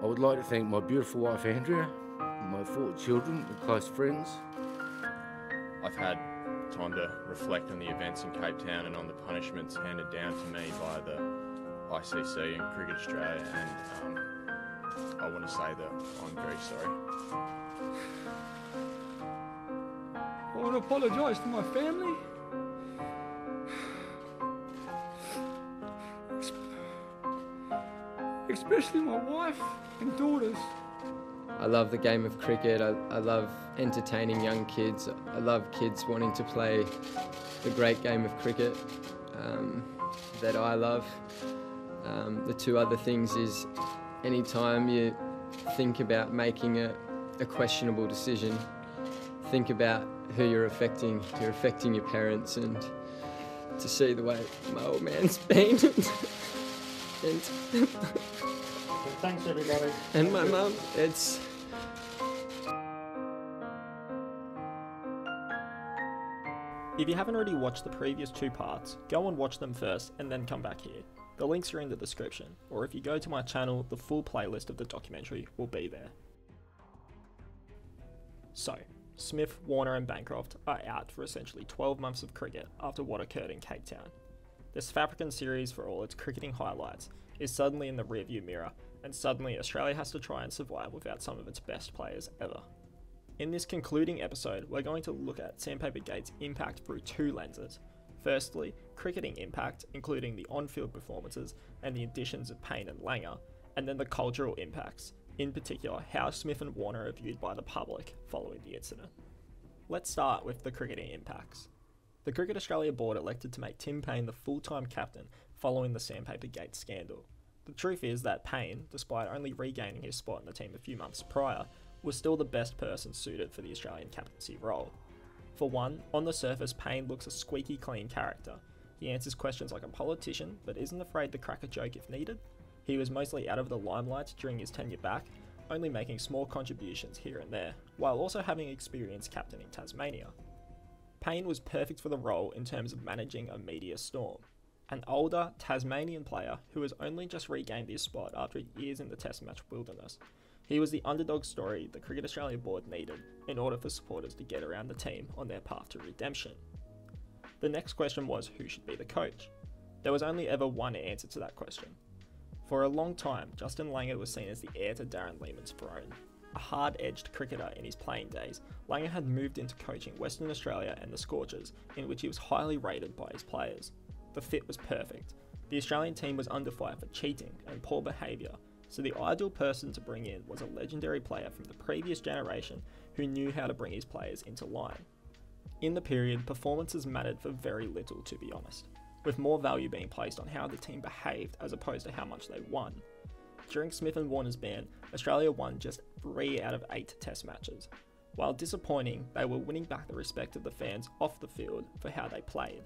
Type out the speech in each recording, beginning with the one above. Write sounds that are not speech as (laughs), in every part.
I would like to thank my beautiful wife Andrea, my four children and close friends. I've had time to reflect on the events in Cape Town and on the punishments handed down to me by the ICC and Cricket Australia, and um, I want to say that I'm very sorry. I want to apologise to my family. Especially my wife and daughters. I love the game of cricket. I, I love entertaining young kids. I love kids wanting to play the great game of cricket um, that I love. Um, the two other things is anytime you think about making a, a questionable decision, think about who you're affecting. You're affecting your parents and to see the way my old man's (laughs) been and, (laughs) Thanks, everybody. and my mum, it's If you haven't already watched the previous two parts, go and watch them first and then come back here. The links are in the description, or if you go to my channel, the full playlist of the documentary will be there. So, Smith, Warner, and Bancroft are out for essentially 12 months of cricket after what occurred in Cape Town. The South African series, for all its cricketing highlights, is suddenly in the rearview mirror, and suddenly Australia has to try and survive without some of its best players ever. In this concluding episode, we're going to look at Sandpaper Gate's impact through two lenses. Firstly, cricketing impact, including the on field performances and the additions of Paine and Langer, and then the cultural impacts, in particular, how Smith and Warner are viewed by the public following the incident. Let's start with the cricketing impacts. The Cricket Australia board elected to make Tim Paine the full time captain following the Sandpaper Gate scandal. The truth is that Paine, despite only regaining his spot in the team a few months prior, was still the best person suited for the Australian captaincy role. For one, on the surface, Paine looks a squeaky clean character. He answers questions like a politician, but isn't afraid to crack a joke if needed. He was mostly out of the limelight during his tenure back, only making small contributions here and there, while also having experience captaining Tasmania. Paine was perfect for the role in terms of managing a media storm. An older Tasmanian player who has only just regained his spot after years in the Test match wilderness. He was the underdog story the Cricket Australia board needed in order for supporters to get around the team on their path to redemption. The next question was who should be the coach? There was only ever one answer to that question. For a long time, Justin Langer was seen as the heir to Darren Lehmann's throne. A hard edged cricketer in his playing days, Langer had moved into coaching Western Australia and the Scorchers, in which he was highly rated by his players. The fit was perfect. The Australian team was under fire for cheating and poor behaviour, so the ideal person to bring in was a legendary player from the previous generation who knew how to bring his players into line. In the period, performances mattered for very little, to be honest, with more value being placed on how the team behaved as opposed to how much they won. During Smith and Warner's ban, Australia won just 3 out of 8 test matches. While disappointing, they were winning back the respect of the fans off the field for how they played.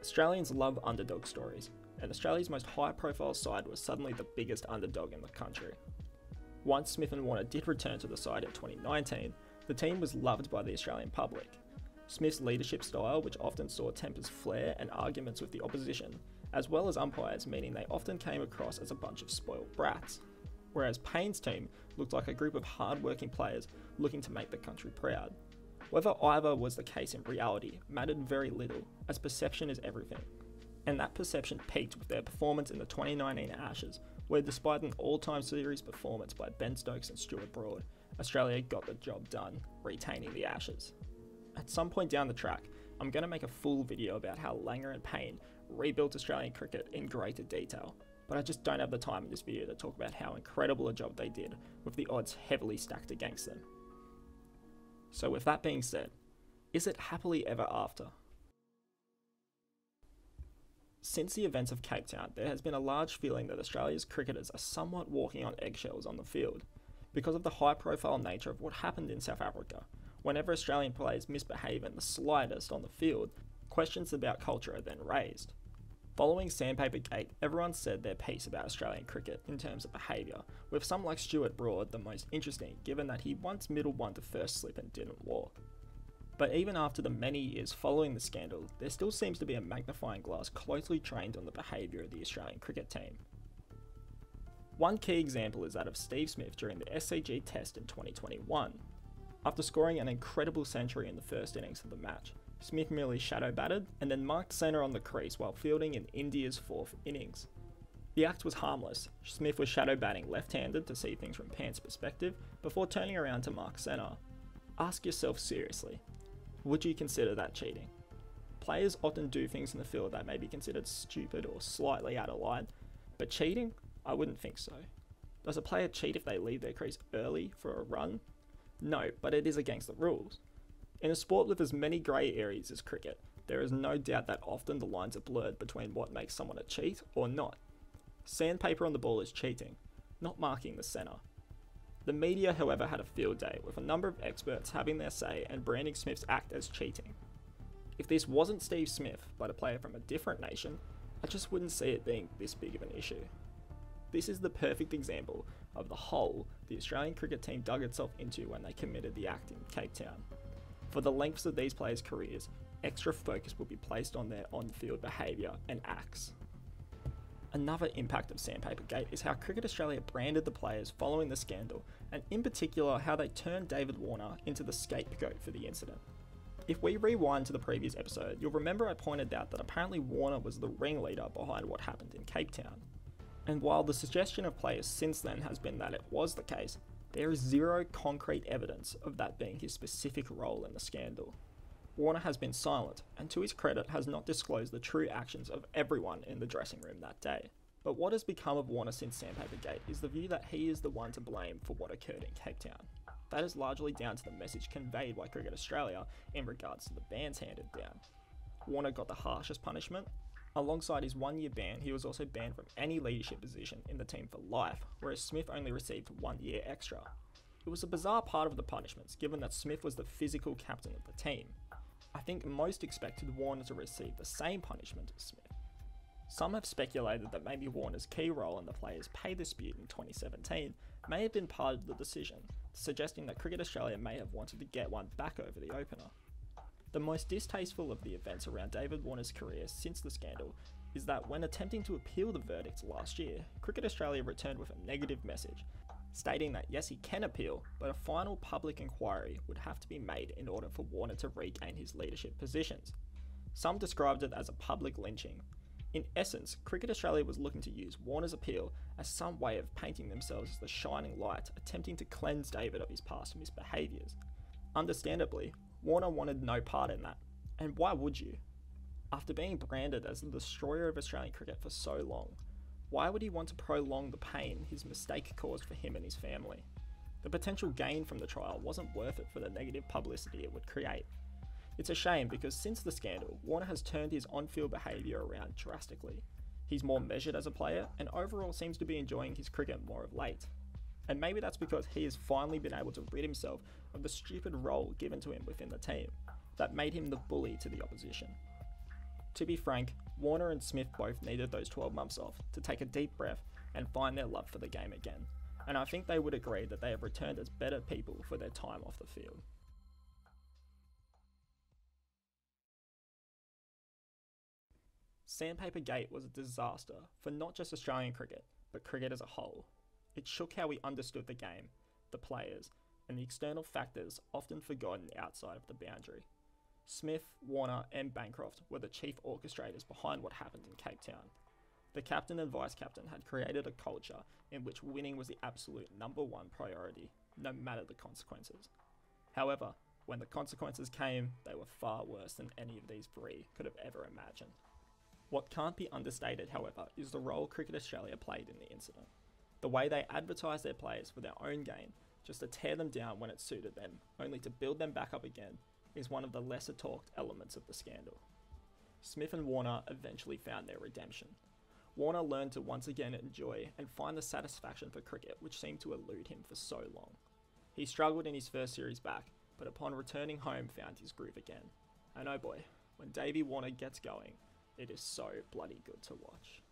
Australians love underdog stories, and Australia's most high profile side was suddenly the biggest underdog in the country. Once Smith and Warner did return to the side in 2019, the team was loved by the Australian public. Smith's leadership style, which often saw tempers flare and arguments with the opposition, as well as umpires, meaning they often came across as a bunch of spoiled brats. Whereas Paine's team looked like a group of hard-working players looking to make the country proud. Whether either was the case in reality mattered very little, as perception is everything and that perception peaked with their performance in the 2019 Ashes, where despite an all-time series performance by Ben Stokes and Stuart Broad, Australia got the job done, retaining the Ashes. At some point down the track, I'm going to make a full video about how Langer and Paine rebuilt Australian cricket in greater detail, but I just don't have the time in this video to talk about how incredible a job they did with the odds heavily stacked against them. So with that being said, is it happily ever after? Since the events of Cape Town, there has been a large feeling that Australia's cricketers are somewhat walking on eggshells on the field. Because of the high profile nature of what happened in South Africa, whenever Australian players misbehave in the slightest on the field, questions about culture are then raised. Following Sandpaper Gate, everyone said their piece about Australian cricket in terms of behaviour, with some like Stuart Broad the most interesting given that he once middled one to first slip and didn't walk. But even after the many years following the scandal, there still seems to be a magnifying glass closely trained on the behaviour of the Australian cricket team. One key example is that of Steve Smith during the SCG test in 2021. After scoring an incredible century in the first innings of the match, Smith merely shadow batted and then marked centre on the crease while fielding in India's fourth innings. The act was harmless. Smith was shadow batting left handed to see things from Pant's perspective before turning around to mark centre. Ask yourself seriously would you consider that cheating? Players often do things in the field that may be considered stupid or slightly out of line, but cheating? I wouldn't think so. Does a player cheat if they leave their crease early for a run? No, but it is against the rules. In a sport with as many grey areas as cricket, there is no doubt that often the lines are blurred between what makes someone a cheat or not. Sandpaper on the ball is cheating, not marking the centre. The media, however, had a field day, with a number of experts having their say and branding Smith's act as cheating. If this wasn't Steve Smith, but a player from a different nation, I just wouldn't see it being this big of an issue. This is the perfect example of the hole the Australian cricket team dug itself into when they committed the act in Cape Town. For the lengths of these players' careers, extra focus will be placed on their on field behaviour and acts. Another impact of Sandpaper Gate is how Cricket Australia branded the players following the scandal, and in particular how they turned David Warner into the scapegoat for the incident. If we rewind to the previous episode, you'll remember I pointed out that apparently Warner was the ringleader behind what happened in Cape Town. And while the suggestion of players since then has been that it was the case, there is zero concrete evidence of that being his specific role in the scandal. Warner has been silent, and to his credit, has not disclosed the true actions of everyone in the dressing room that day. But what has become of Warner since Sandpaper Gate is the view that he is the one to blame for what occurred in Cape Town. That is largely down to the message conveyed by Cricket Australia in regards to the bans handed down. Warner got the harshest punishment. Alongside his one year ban, he was also banned from any leadership position in the team for life, whereas Smith only received one year extra. It was a bizarre part of the punishments, given that Smith was the physical captain of the team. I think most expected Warner to receive the same punishment as Smith. Some have speculated that maybe Warner's key role in the players' pay dispute in 2017 may have been part of the decision, suggesting that Cricket Australia may have wanted to get one back over the opener. The most distasteful of the events around David Warner's career since the scandal is that when attempting to appeal the verdict last year, Cricket Australia returned with a negative message, stating that yes, he can appeal, but a final public inquiry would have to be made in order for Warner to regain his leadership positions. Some described it as a public lynching. In essence, Cricket Australia was looking to use Warner's appeal as some way of painting themselves as the shining light, attempting to cleanse David of his past misbehaviours. Understandably, Warner wanted no part in that, and why would you? After being branded as the destroyer of Australian cricket for so long, why would he want to prolong the pain his mistake caused for him and his family? The potential gain from the trial wasn't worth it for the negative publicity it would create. It's a shame because since the scandal, Warner has turned his on field behaviour around drastically. He's more measured as a player and overall seems to be enjoying his cricket more of late. And maybe that's because he has finally been able to rid himself of the stupid role given to him within the team that made him the bully to the opposition. To be frank, Warner and Smith both needed those 12 months off to take a deep breath and find their love for the game again, and I think they would agree that they have returned as better people for their time off the field. Sandpaper Gate was a disaster for not just Australian cricket, but cricket as a whole. It shook how we understood the game, the players, and the external factors often forgotten outside of the boundary. Smith, Warner, and Bancroft were the chief orchestrators behind what happened in Cape Town. The captain and vice captain had created a culture in which winning was the absolute number one priority, no matter the consequences. However, when the consequences came, they were far worse than any of these three could have ever imagined. What can't be understated, however, is the role Cricket Australia played in the incident. The way they advertised their players for their own gain, just to tear them down when it suited them, only to build them back up again, is one of the lesser talked elements of the scandal. Smith and Warner eventually found their redemption. Warner learned to once again enjoy and find the satisfaction for cricket which seemed to elude him for so long. He struggled in his first series back, but upon returning home found his groove again. And oh boy, when Davey Warner gets going, it is so bloody good to watch.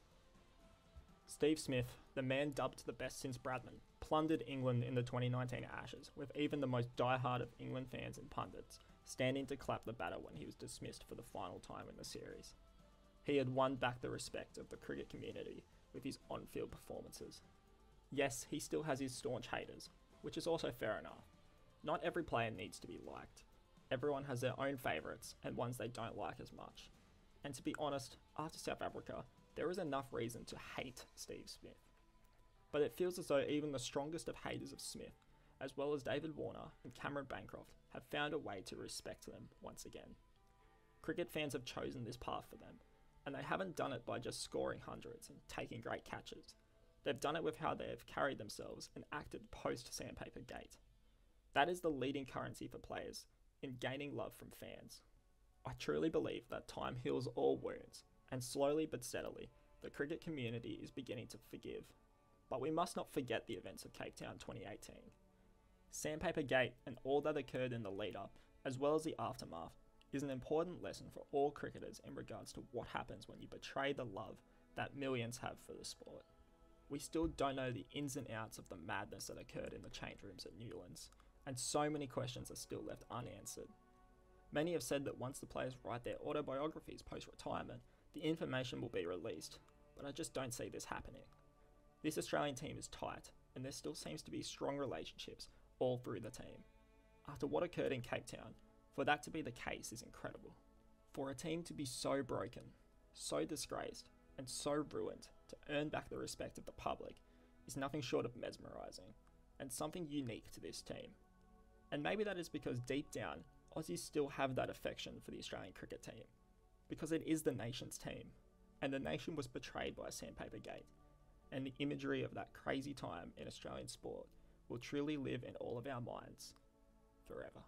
Steve Smith, the man dubbed the best since Bradman, plundered England in the 2019 Ashes, with even the most die-hard of England fans and pundits standing to clap the batter when he was dismissed for the final time in the series. He had won back the respect of the cricket community with his on field performances. Yes, he still has his staunch haters, which is also fair enough. Not every player needs to be liked. Everyone has their own favourites and ones they don't like as much. And to be honest, after South Africa, there is enough reason to hate Steve Smith. But it feels as though even the strongest of haters of Smith, as well as David Warner and Cameron Bancroft, have found a way to respect them once again. Cricket fans have chosen this path for them, and they haven't done it by just scoring hundreds and taking great catches. They've done it with how they have carried themselves and acted post Sandpaper Gate. That is the leading currency for players in gaining love from fans. I truly believe that time heals all wounds, and slowly but steadily, the cricket community is beginning to forgive. But we must not forget the events of Cape Town 2018. Sandpaper Gate and all that occurred in the lead up, as well as the aftermath, is an important lesson for all cricketers in regards to what happens when you betray the love that millions have for the sport. We still don't know the ins and outs of the madness that occurred in the change rooms at Newlands, and so many questions are still left unanswered. Many have said that once the players write their autobiographies post retirement, the information will be released, but I just don't see this happening. This Australian team is tight, and there still seems to be strong relationships all through the team. After what occurred in Cape Town, for that to be the case is incredible. For a team to be so broken, so disgraced, and so ruined to earn back the respect of the public is nothing short of mesmerising, and something unique to this team. And maybe that is because deep down, Aussies still have that affection for the Australian cricket team, because it is the nation's team, and the nation was betrayed by Sandpaper Gate, and the imagery of that crazy time in Australian sport will truly live in all of our minds forever.